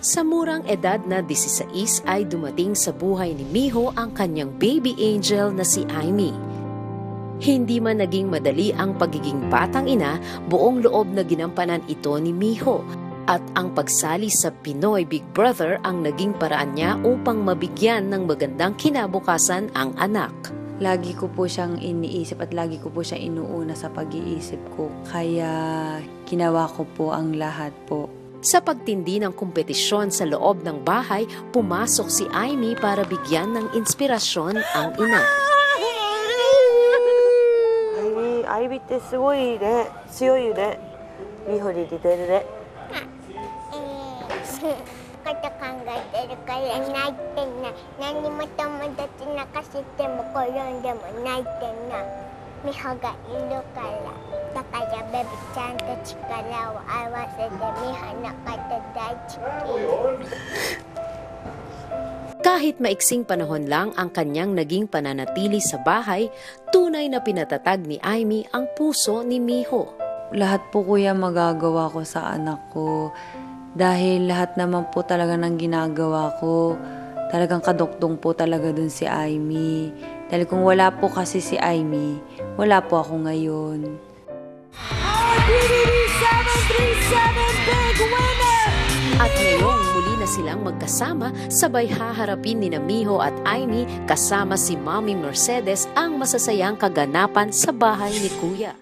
Sa murang edad na 16 ay dumating sa buhay ni Miho ang kanyang baby angel na si Aimee. Hindi man naging madali ang pagiging batang ina, buong loob na ginampanan ito ni Miho at ang pagsali sa Pinoy Big Brother ang naging paraan niya upang mabigyan ng magandang kinabukasan ang anak. Lagi ko po siyang iniisip at lagi ko po siyang inuuna sa pag-iisip ko. Kaya ginawa ko po ang lahat po. Sa pagtindi ng kompetisyon sa loob ng bahay, pumasok si Aimee para bigyan ng inspirasyon ang ina. アイビーアイビーってすごいね強いよねミホに似てるねこと考えてるから泣いてない何も友達泣かせても転んでも泣いてない美穂がいるからだ Bebicanta Chikalaw, Awa sa Demi Hanakatadad kahit maiksing panahon lang ang kanyang naging pananatili sa bahay, tunay na pinatatag ni Aimee ang puso ni Miho. Lahat po kuya magagawa ko sa anak ko dahil lahat naman po talaga ng ginagawa ko talagang kadokdong po talaga dun si Aimee. Dahil kung wala po kasi si Aimee, wala po ako ngayon. At ngayong muli na silang magkasama, sabay haharapin ni Miho at Aimee kasama si Mommy Mercedes ang masasayang kaganapan sa bahay ni Kuya.